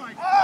my God.